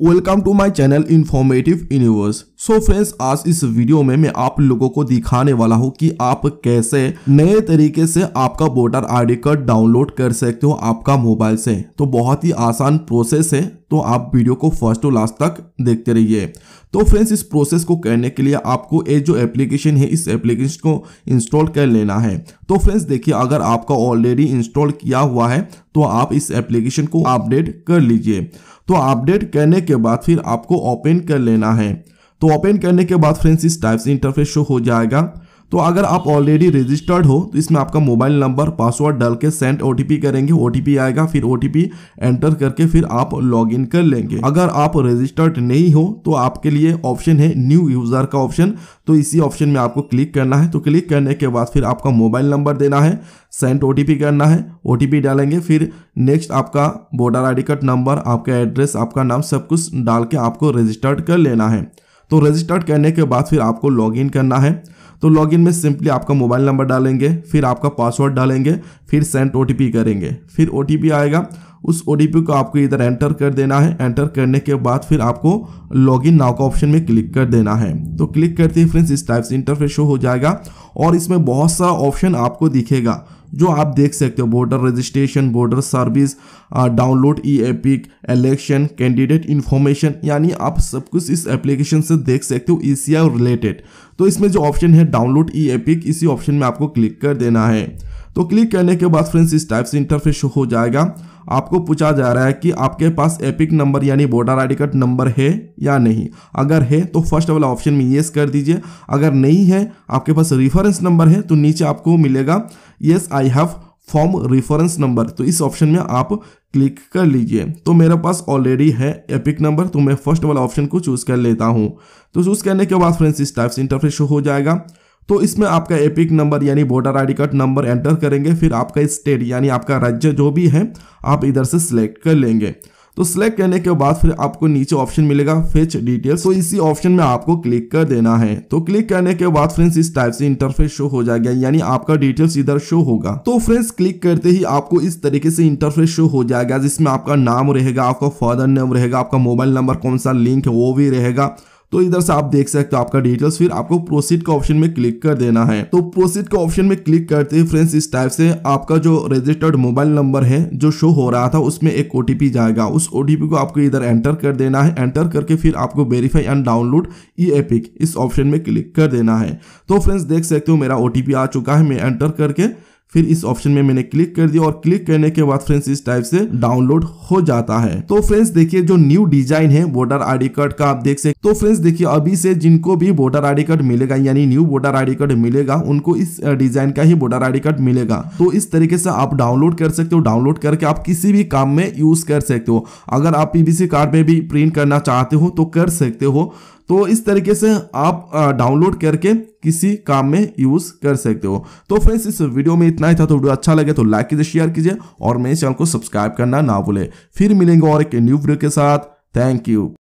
Welcome to my channel informative universe so friends आज इस video में मैं आप लोगों को दिखाने वाला हूँ कि आप कैसे नए तरीके से आपका वोटर आईडी कार्ड डाउनलोड कर सकते हो आपका मोबाइल से। तो बहुत ही आसान प्रोसेस है। तो आप वीडियो को फ़र्स्ट टू लास्ट तक देखते रहिए। तो फ्रेंड्स इस प्रोसेस को करने के लिए आपको ये जो एप्लीकेशन है, इस एप्लीकेशन को इंस्टॉल कर लेना है। तो फ्रेंड्स देखिए, अगर आपका ऑलरेडी इंस्टॉल किया हुआ है तो आप इस एप्लीकेशन को अपडेट कर लीजिए। तो अपडेट करने के बाद फिर आपको ओपन कर लेना है। तो ओपन करने के बाद फ्रेंड्स इस टाइप से इंटरफेस शो हो जाएगा। तो अगर आप ऑलरेडी रजिस्टर्ड हो तो इसमें आपका मोबाइल नंबर पासवर्ड डाल के सेंड ओटीपी करेंगे। ओटीपी आएगा, फिर ओटीपी एंटर करके फिर आप लॉगिन कर लेंगे। अगर आप रजिस्टर्ड नहीं हो तो आपके लिए ऑप्शन है न्यू यूज़र का ऑप्शन तो इसी ऑप्शन में आपको क्लिक करना है। तो क्लिक करने के बाद फिर आपका मोबाइल नंबर देना है सेंड ओटीपी करना है ओटीपी डालेंगे। फिर नेक्स्ट आपका वोटर आई कार्ड नंबर आपका एड्रेस आपका नाम, सब कुछ डाल के आपको रजिस्टर्ड कर लेना है। तो रजिस्टर्ड करने के बाद फिर आपको लॉगिन करना है। तो लॉगिन में सिंपली आपका मोबाइल नंबर डालेंगे, फिर आपका पासवर्ड डालेंगे, फिर सेंड ओटीपी करेंगे। फिर ओटीपी आएगा, उस ओटीपी को आपको इधर एंटर कर देना है। एंटर करने के बाद फिर आपको लॉगिन नाउ का ऑप्शन में क्लिक कर देना है। तो क्लिक करते ही फ्रेंड्स, इस टाइप से इंटरफेस शो हो जाएगा और इसमें बहुत सारा ऑप्शन आपको दिखेगा। जो आप देख सकते हो voter registration voter service download e epic election candidate information यानी आप सब कुछ इस एप्लीकेशन से देख सकते हो ई रिलेटेड तो इसमें जो ऑप्शन है डाउनलोड ई एपिक इसी ऑप्शन में आपको क्लिक कर देना है। तो क्लिक करने के बाद फ्रेंड्स, इस टाइप से इंटरफेस हो जाएगा। आपको पूछा जा रहा है कि आपके पास एपिक नंबर यानी वोटर आई कार्ड नंबर है या नहीं। अगर है तो फ़र्स्ट वाला ऑप्शन में येस कर दीजिए। अगर नहीं है, आपके पास रिफरेंस नंबर है तो नीचे आपको मिलेगा yes I have form reference number तो इस ऑप्शन में आप क्लिक कर लीजिए। तो मेरे पास ऑलरेडी है एपिक नंबर तो मैं फ़र्स्ट वाला ऑप्शन को चूज़ कर लेता हूँ। तो चूज़ करने के बाद फ्रेंड्स, इस टाइप से इंटरफेस हो जाएगा। तो इसमें आपका एपिक नंबर यानी voter ID card number enter करेंगे, फिर आपका स्टेट यानी आपका राज्य जो भी है, आप इधर से सिलेक्ट कर लेंगे। तो सिलेक्ट करने के बाद फिर आपको नीचे ऑप्शन मिलेगा फेच डिटेल्स तो इसी ऑप्शन में आपको क्लिक कर देना है। तो क्लिक करने के बाद फ्रेंड्स इस टाइप से इंटरफेस शो हो जाएगा, यानी आपका डिटेल्स इधर शो होगा। तो फ्रेंड्स क्लिक करते ही आपको इस तरीके से इंटरफेस शो हो जाएगा, जिसमें आपका नाम रहेगा, आपका फादर नेम रहेगा, आपका मोबाइल नंबर कौन सा लिंक है, वो भी रहेगा। तो इधर से आप देख सकते हो आपका डिटेल्स फिर आपको प्रोसीड का ऑप्शन में क्लिक कर देना है। तो प्रोसीड का ऑप्शन में क्लिक करते ही फ्रेंड्स इस टाइप से आपका जो रजिस्टर्ड मोबाइल नंबर है, जो शो हो रहा था, उसमें एक ओटीपी जाएगा। उस ओटीपी को आपको इधर एंटर कर देना है। एंटर करके फिर आपको verify and download e epic इस ऑप्शन में क्लिक कर देना है। तो फ्रेंड्स देख सकते हो मेरा ओटीपी आ चुका है। मैं एंटर करके फिर इस ऑप्शन में मैंने क्लिक कर दिया और क्लिक करने के बाद फ्रेंड्स इस टाइप से डाउनलोड हो जाता है। तो फ्रेंड्स देखिए जो न्यू डिज़ाइन है वोटर आईडी कार्ड का आप देख सकते तो फ्रेंड्स देखिए अभी से जिनको भी वोटर आईडी कार्ड मिलेगा, यानी न्यू वोटर आईडी कार्ड मिलेगा, उनको इस डिज़ाइन का ही वोटर आईडी कार्ड मिलेगा। तो इस तरीके से आप डाउनलोड कर सकते हो। डाउनलोड करके आप किसी भी काम में यूज़ कर सकते हो। अगर आप पीबीसी कार्ड में भी प्रिंट करना चाहते हो तो कर सकते हो। तो इस तरीके से आप डाउनलोड करके किसी काम में यूज़ कर सकते हो। तो फ्रेंड्स इस वीडियो में इतना ही था। तो वीडियो अच्छा लगे तो लाइक कीजिए शेयर कीजिए और मेरे चैनल को सब्सक्राइब करना ना भूले। फिर मिलेंगे और एक न्यू वीडियो के साथ। Thank you